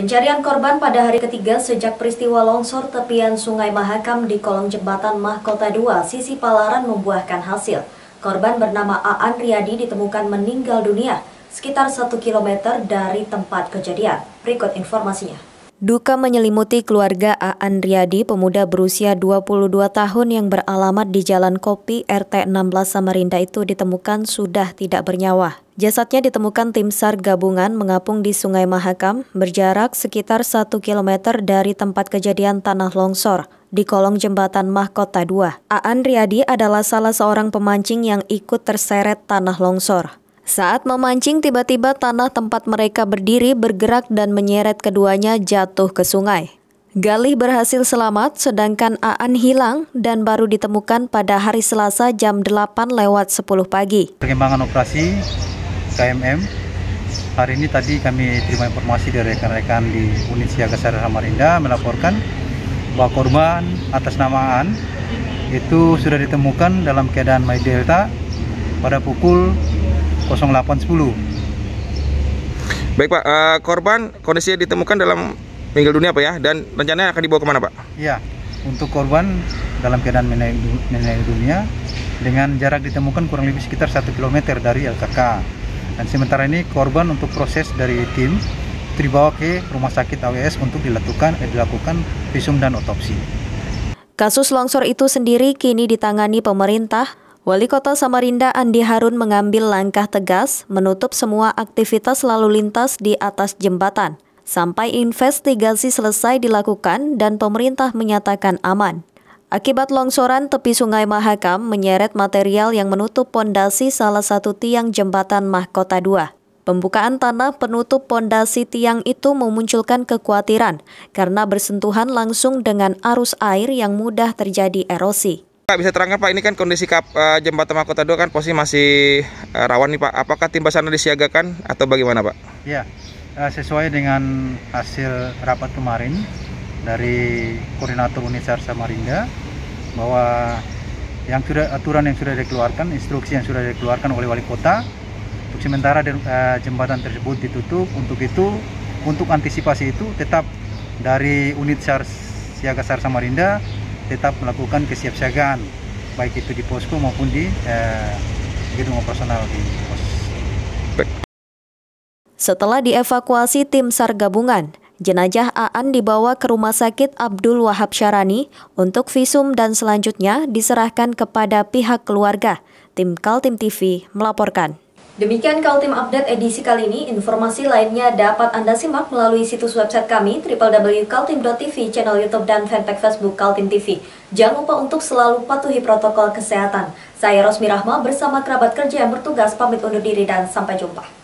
Pencarian korban pada hari ketiga sejak peristiwa longsor tepian Sungai Mahakam di kolong jembatan Mahkota 2, sisi Palaran membuahkan hasil. Korban bernama Aan Riyadi ditemukan meninggal dunia sekitar 1 km dari tempat kejadian. Berikut informasinya. Duka menyelimuti keluarga Aan Riyadi, pemuda berusia 22 tahun yang beralamat di Jalan Kopi RT 16 Samarinda itu ditemukan sudah tidak bernyawa. Jasadnya ditemukan tim SAR gabungan mengapung di Sungai Mahakam, berjarak sekitar 1 km dari tempat kejadian tanah longsor di kolong jembatan Mahkota 2. Aan Riyadi adalah salah seorang pemancing yang ikut terseret tanah longsor. Saat memancing, tiba-tiba tanah tempat mereka berdiri bergerak dan menyeret keduanya jatuh ke sungai. Galih berhasil selamat, sedangkan Aan hilang dan baru ditemukan pada hari Selasa jam 8 lewat 10 pagi. Perkembangan operasi KMM. Hari ini tadi kami terima informasi dari rekan-rekan di unit siaga Sar Samarinda melaporkan bahwa korban atas namaan itu sudah ditemukan dalam keadaan My Delta pada pukul 08.10. Baik Pak, uh, korban kondisinya ditemukan dalam meninggal dunia Pak ya, dan rencananya akan dibawa ke mana Pak? Iya, untuk korban dalam keadaan meninggal dunia dengan jarak ditemukan kurang lebih sekitar 1 km dari LKK. Dan sementara ini korban untuk proses dari tim dibawa ke rumah sakit AWS untuk dilakukan eh, dilakukan visum dan otopsi. Kasus longsor itu sendiri kini ditangani pemerintah. Wali Kota Samarinda Andi Harun mengambil langkah tegas menutup semua aktivitas lalu lintas di atas jembatan sampai investigasi selesai dilakukan dan pemerintah menyatakan aman. Akibat longsoran tepi Sungai Mahakam menyeret material yang menutup pondasi salah satu tiang jembatan Mahkota 2. Pembukaan tanah penutup pondasi tiang itu memunculkan kekhawatiran karena bersentuhan langsung dengan arus air yang mudah terjadi erosi. Pak bisa terangkan Pak ini kan kondisi kap, uh, jembatan Mahkota 2 kan posisi masih uh, rawan nih Pak. Apakah tim basarnas disiagakan atau bagaimana Pak? Ya, uh, sesuai dengan hasil rapat kemarin dari koordinator unit SAR Samarinda bahwa yang sudah aturan yang sudah dikeluarkan, instruksi yang sudah dikeluarkan oleh wali kota untuk sementara uh, jembatan tersebut ditutup. Untuk itu, untuk antisipasi itu tetap dari unit SAR Siaga SAR Samarinda tetap melakukan kesiapsiagaan baik itu di posko maupun di uh, gedung operasional di pos. Setelah dievakuasi tim SAR gabungan, Jenajah Aan dibawa ke Rumah Sakit Abdul Wahab Syarani untuk visum dan selanjutnya diserahkan kepada pihak keluarga. Tim Kaltim TV melaporkan. Demikian Kaltim Update edisi kali ini. Informasi lainnya dapat Anda simak melalui situs website kami www.kaltim.tv, channel YouTube dan fanpage Facebook Kaltim TV. Jangan lupa untuk selalu patuhi protokol kesehatan. Saya Rosmi Rahma bersama kerabat kerja yang bertugas pamit undur diri dan sampai jumpa.